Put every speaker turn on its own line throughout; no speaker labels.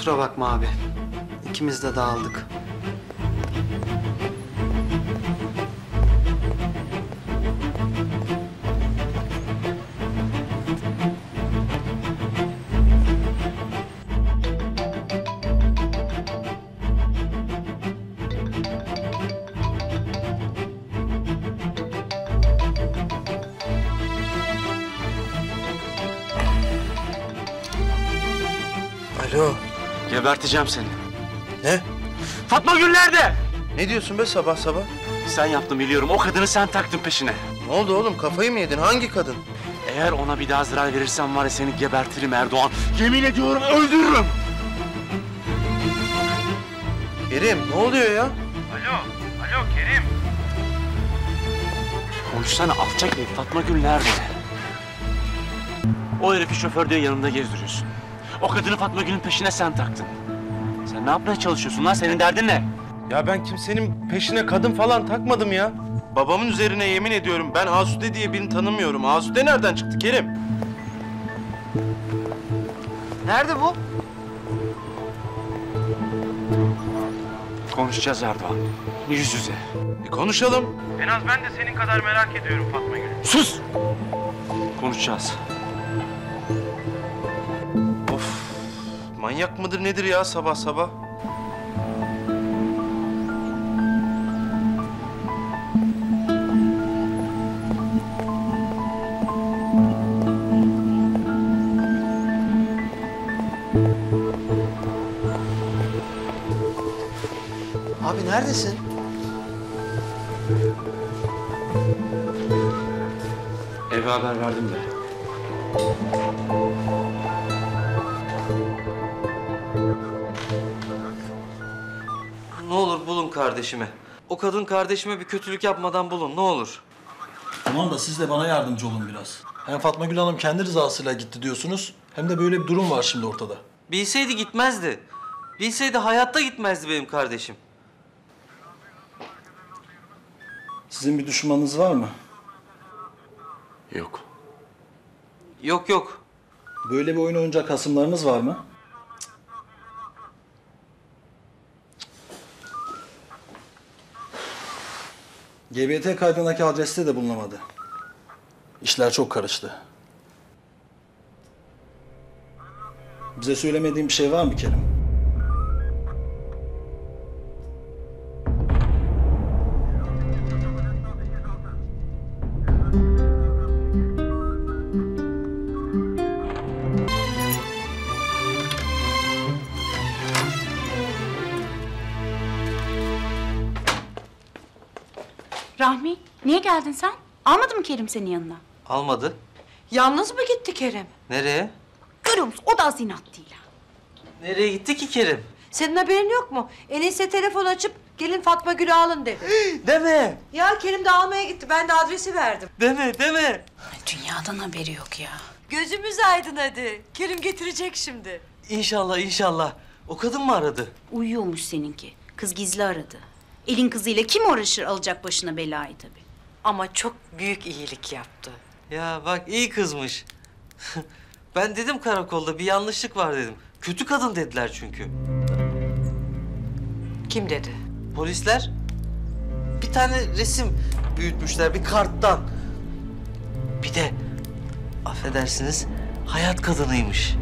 Kusura bakma abi. İkimiz de dağıldık.
Alo.
Geberteceğim seni.
Ne?
Fatma Gül nerede?
Ne diyorsun be sabah sabah?
Sen yaptın biliyorum. O kadını sen taktın peşine.
Ne oldu oğlum kafayı mı yedin? Hangi kadın?
Eğer ona bir daha zarar verirsen var ya seni gebertirim Erdoğan. Yemin ediyorum öldürürüm.
Kerim ne oluyor ya?
Konuşsana alçak herif. Fatma Gül nerede? O herifi şoför diye yanında gezdiriyorsun. O kadını Fatma Gül'ün peşine sen taktın. Sen ne yapmaya çalışıyorsun lan? Senin derdin ne?
Ya ben kimsenin peşine kadın falan takmadım ya. Babamın üzerine yemin ediyorum ben Asude diye birini tanımıyorum. Asude nereden çıktı Kerim?
Nerede bu?
Konuşacağız Erdoğan. Yüz yüze.
Bir konuşalım.
Sus! Konuşacağız.
Manyak mıdır nedir ya sabah sabah?
Abi neredesin?
Eve haber verdim de.
Kardeşimi. O kadın kardeşime bir kötülük yapmadan bulun ne olur.
Tamam da siz de bana yardımcı olun biraz. Hem Fatma Gül Hanım kendi rızasıyla gitti diyorsunuz. Hem de böyle bir durum var şimdi ortada.
Bilseydi gitmezdi. Bilseydi hayatta gitmezdi benim kardeşim.
Sizin bir düşmanınız var mı?
Yok.
Yok yok.
Böyle bir oyun oynayacak hasımlarınız var mı? GBT kaydındaki adreste de bulunamadı. İşler çok karıştı. Bize söylemediğin bir şey var mı Kerim?
Rahmi, niye geldin sen? Almadı mı Kerim senin yanına?
Almadı.
Yalnız mı gitti Kerem?
Nereye?
Görüyor musun? O da az inatlıyla.
Nereye gitti ki Kerim?
Senin haberin yok mu? Enise telefon açıp gelin Fatma Gül'ü alın dedi.
Deme.
ya Kerim de almaya gitti. Ben de adresi verdim.
Deme deme.
Dünyadan haberi yok ya.
Gözümüz aydın hadi. Kerim getirecek şimdi.
İnşallah inşallah. O kadın mı aradı?
Uyuyormuş seninki. Kız gizli aradı. Elin kızıyla kim uğraşır alacak başına belayı tabii.
Ama çok büyük iyilik yaptı.
Ya bak iyi kızmış. ben dedim karakolda bir yanlışlık var dedim. Kötü kadın dediler çünkü.
Kim dedi?
Polisler bir tane resim büyütmüşler bir karttan. Bir de affedersiniz hayat kadınıymış.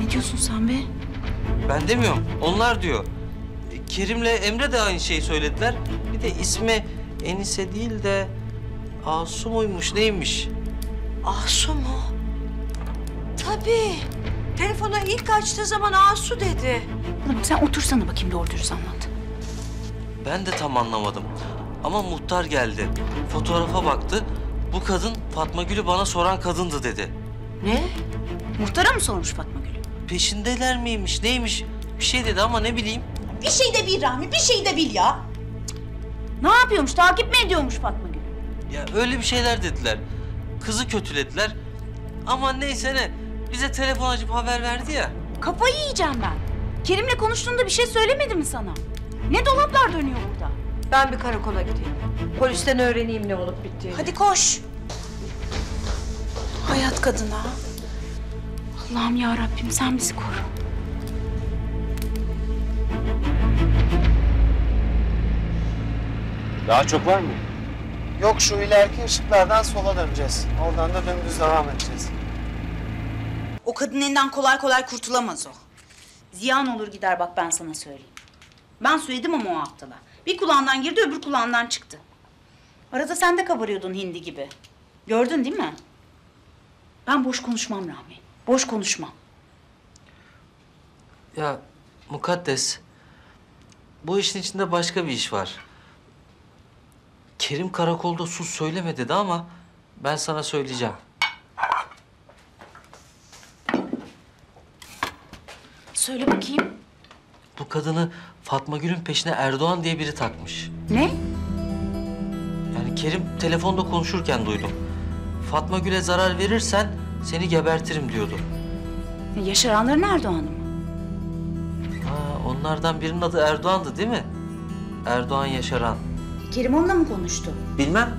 Ne diyorsun sen be?
Ben demiyorum onlar diyor. Kerim'le Emre de aynı şeyi söylediler. Bir de ismi Enise değil de Asu muymuş neymiş?
Asu mu? Tabii. Telefona ilk açtığı zaman Asu dedi.
Bana bak sen otursana bakayım doğru dürüst anlat.
Ben de tam anlamadım. Ama muhtar geldi. Fotoğrafa baktı. Bu kadın Fatma Gül'ü bana soran kadındı dedi.
Ne?
Muhtara mı sormuş Fatma Gül?
Peşindeler miymiş neymiş? Bir şey dedi ama ne bileyim.
Bir şey de bil Rahmi, bir şey de bil ya. Ne yapıyormuş, takip mi ediyormuş Fatma Gül?
Ya öyle bir şeyler dediler. Kızı kötülediler. Ama neyse ne. Bize telefon açıp haber verdi ya.
Kafayı yiyeceğim ben. Kerim'le konuştuğunda bir şey söylemedi mi sana? Ne dolaplar dönüyor burada?
Ben bir karakola gideyim. Polisten öğreneyim ne olup bittiğini.
Hadi koş. Hayat kadına. Allah'ım ya Rabbim sen bizi koru.
Daha çok var mı?
Yok şu ileriki ışıklardan sola döneceğiz. Oradan da dümdüz devam edeceğiz.
O kadının elinden kolay kolay kurtulamaz o. Ziyan olur gider bak ben sana söyleyeyim. Ben söyledim ama o aptala. Bir kulağından girdi öbür kulağından çıktı. Arada sen de kabarıyordun hindi gibi. Gördün değil mi? Ben boş konuşmam Rahmi. Boş konuşmam.
Ya mukaddes. Bu işin içinde başka bir iş var. Kerim karakolda sus söyleme dedi ama ben sana söyleyeceğim.
Söyle bakayım.
Bu kadını Fatma Gül'ün peşine Erdoğan diye biri takmış.
Ne?
Yani Kerim telefonda konuşurken duydum. Fatma Gül'e zarar verirsen seni gebertirim diyordu.
Yaşaranların Erdoğan'ı mı?
Ha, onlardan birinin adı Erdoğan'dı değil mi? Erdoğan Yaşaran.
Kerim onunla mı konuştu?
Bilmem.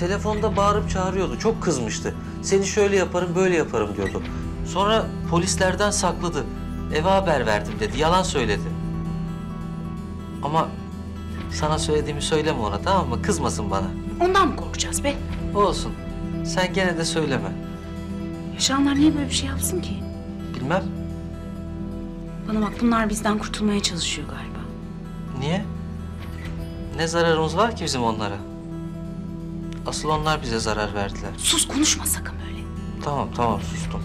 Telefonda bağırıp çağırıyordu. Çok kızmıştı. Seni şöyle yaparım, böyle yaparım diyordu. Sonra polislerden sakladı. Eve haber verdim dedi. Yalan söyledi. Ama sana söylediğimi söyleme ona tamam mı? Kızmasın bana.
Ondan mı korkacağız be?
Olsun. Sen gene de söyleme.
Yaşaranlar niye böyle bir şey yapsın ki?
Bilmem.
Bana bak bunlar bizden kurtulmaya çalışıyor galiba.
Niye? Ne zararımız var ki bizim onlara? Asıl onlar bize zarar verdiler.
Sus konuşma sakın böyle.
Tamam tamam sustum.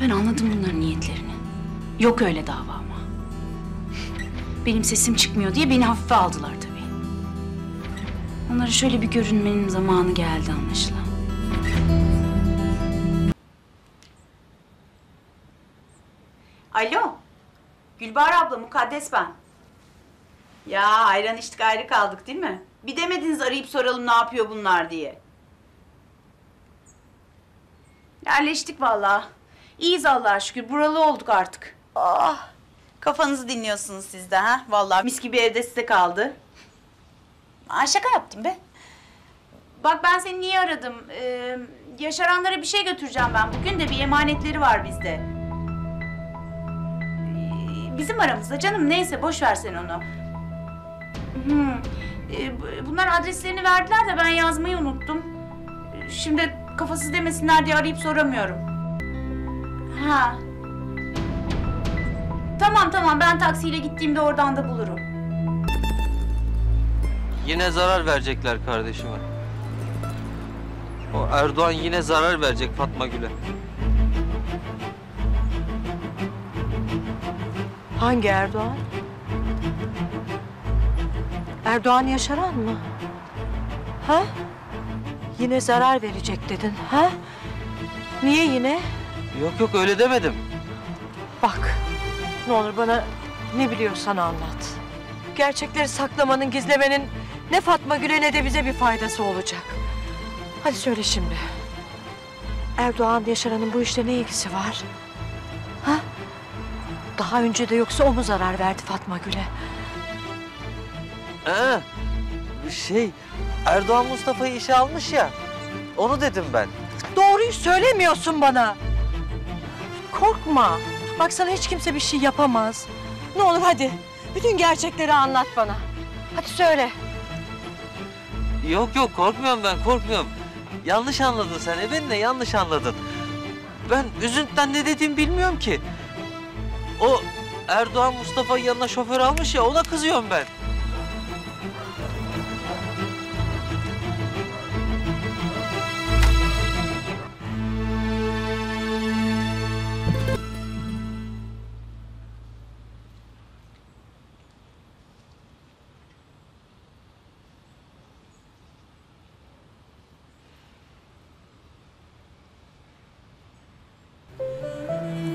Ben anladım bunların niyetlerini. Yok öyle dava ama. Benim sesim çıkmıyor diye beni hafife aldılar tabii. Onlara şöyle bir görünmenin zamanı geldi anlaşılan. Alo. Gülbahar abla, mukaddes ben. Ya ayran içtik ayrı kaldık değil mi? Bir demediniz arayıp soralım ne yapıyor bunlar diye. Yerleştik vallahi. İyiyiz Allah'a şükür. Buralı olduk artık. Ah. Kafanızı dinliyorsunuz siz de ha. Vallahi mis gibi evde size kaldı. Aa, şaka yaptım be. Bak ben seni niye aradım? Ee, yaşaranlara bir şey götüreceğim ben. Bugün de bir emanetleri var bizde. Ee, Bizim aramızda canım neyse boş ver sen onu. Hmm. Ee, bu- bunlar adreslerini verdiler de ben yazmayı unuttum. Şimdi kafasız demesinler diye arayıp soramıyorum. Ha. Tamam tamam ben taksiyle gittiğimde oradan da bulurum.
Yine zarar verecekler kardeşime. O Erdoğan yine zarar verecek Fatma Gül'e.
Hangi Erdoğan? Erdoğan Yaşaran mı? Ha? Yine zarar verecek dedin, ha? Niye yine?
Yok yok öyle demedim.
Bak, ne olur bana ne biliyorsan anlat. Gerçekleri saklamanın, gizlemenin ne Fatma Gül'e ne de bize bir faydası olacak. Hadi söyle şimdi. Erdoğan Yaşaran'ın bu işle ne ilgisi var? Ha? Daha önce de yoksa o mu zarar verdi Fatma Gül'e?
Ee, şey Erdoğan Mustafa'yı işe almış ya. Onu dedim ben.
Doğruyu söylemiyorsun bana. Korkma. Bak sana hiç kimse bir şey yapamaz. Ne olur hadi. Bütün gerçekleri anlat bana. Hadi söyle.
Yok yok korkmuyorum ben korkmuyorum. Yanlış anladın sen. E beni de yanlış anladın. Ben üzüntüden ne dediğimi bilmiyorum ki. O Erdoğan Mustafa'yı yanına şoför almış ya ona kızıyorum ben.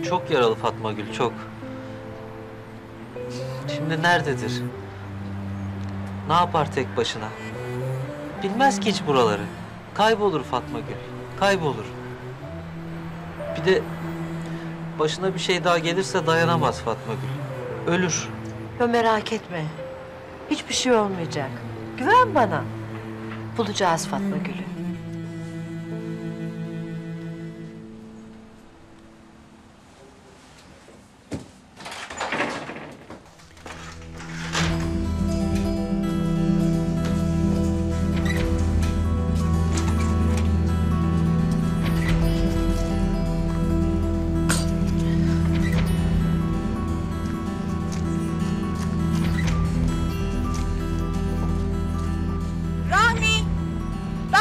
Çok yaralı Fatma Gül, çok. Şimdi nerededir? Ne yapar tek başına? Bilmez ki hiç buraları. Kaybolur Fatma Gül, kaybolur. Bir de başına bir şey daha gelirse dayanamaz Fatma Gül. Ölür.
Ya merak etme. Hiçbir şey olmayacak. Güven bana. Bulacağız Fatma Gül'ü.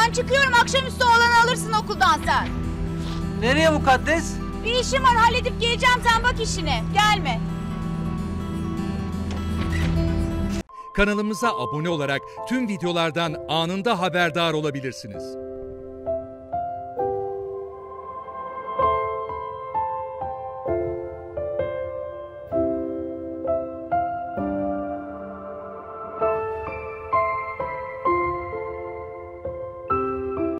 Ben çıkıyorum. Akşamüstü oğlanı alırsın okuldan sen.
Nereye mukaddes?
Bir işim var halledip geleceğim sen bak işine. Gelme.
Kanalımıza abone olarak tüm videolardan anında haberdar olabilirsiniz.